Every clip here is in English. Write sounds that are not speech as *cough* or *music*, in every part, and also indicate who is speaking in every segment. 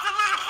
Speaker 1: Absolutely. *laughs*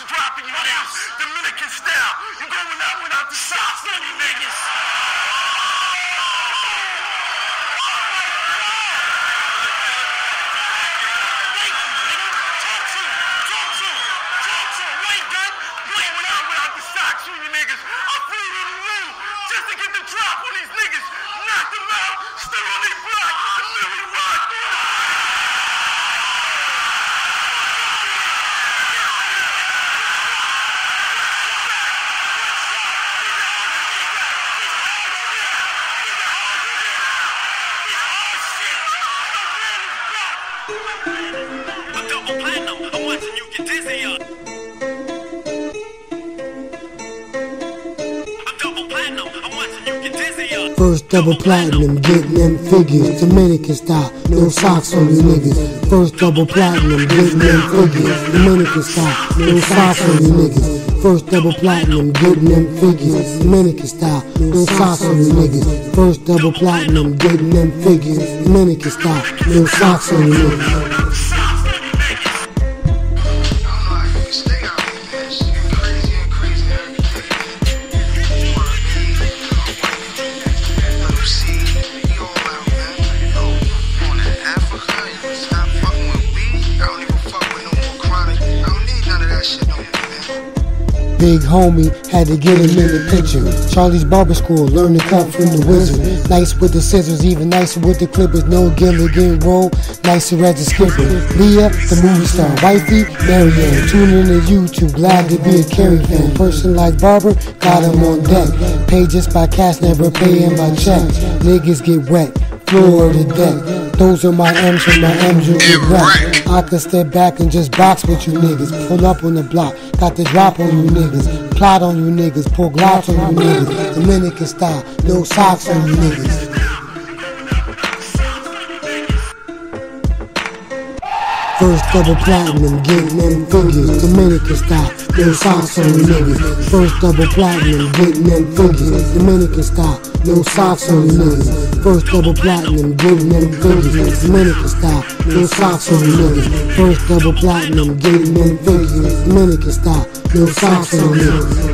Speaker 1: to dropping you niggas. Dominican style. You going out without the socks on you niggas.
Speaker 2: First double platinum, getting them figures. Dominican style, no socks on you niggas. First double platinum, getting them figures. Dominican style, no socks on you niggas. First double platinum, getting them figures. Dominican style, no socks on you niggas. First double platinum, getting them figures. Dominican style, no socks on you niggas. Big homie had to get him in the picture. Charlie's Barber School, learn to cut from the wizard. Nice with the scissors, even nicer with the clippers. No Gilligan roll, nicer as a skipper. Leah, the movie star. Wifey, Marianne. Tune in to YouTube, glad to be a Cary fan. Person like Barber, got him on deck. Pay just by cash, never paying by check. Niggas get wet, floor to deck. Those are my M's and my M's you get wrecked. I can step back and just box with you niggas. Pull up on the block, got the drop on you niggas. Plot on you niggas, pull glocks on you niggas. Dominican style, no socks on you niggas. First double platinum, getting them figures. Dominican style, no socks on you niggas. First double platinum, getting them figures. Dominican style, no socks on you niggas. First double platinum, getting them figures. Dominican style, no socks on you niggas. First double platinum, getting them figures. Dominican style, no socks on you niggas.